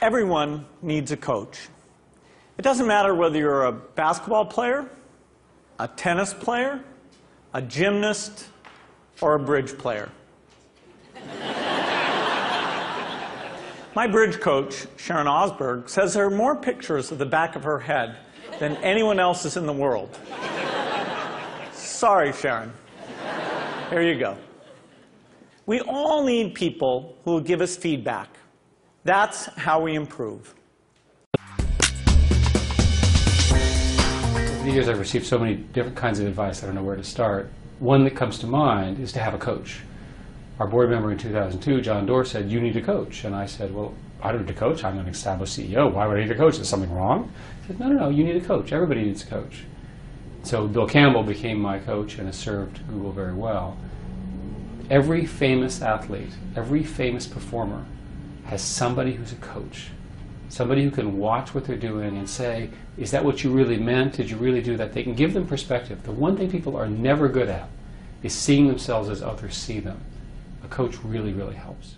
everyone needs a coach. It doesn't matter whether you're a basketball player, a tennis player, a gymnast, or a bridge player. My bridge coach, Sharon Osberg, says there are more pictures of the back of her head than anyone else's in the world. Sorry, Sharon. Here you go. We all need people who will give us feedback. That's how we improve. Over the years, I've received so many different kinds of advice, I don't know where to start. One that comes to mind is to have a coach. Our board member in 2002, John Doerr, said, You need a coach. And I said, Well, I don't need a coach. I'm an established CEO. Why would I need a coach? Is something wrong? He said, No, no, no. You need a coach. Everybody needs a coach. So Bill Campbell became my coach and has served Google very well. Every famous athlete, every famous performer has somebody who's a coach. Somebody who can watch what they're doing and say, is that what you really meant? Did you really do that? They can give them perspective. The one thing people are never good at is seeing themselves as others see them. A coach really, really helps.